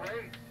race.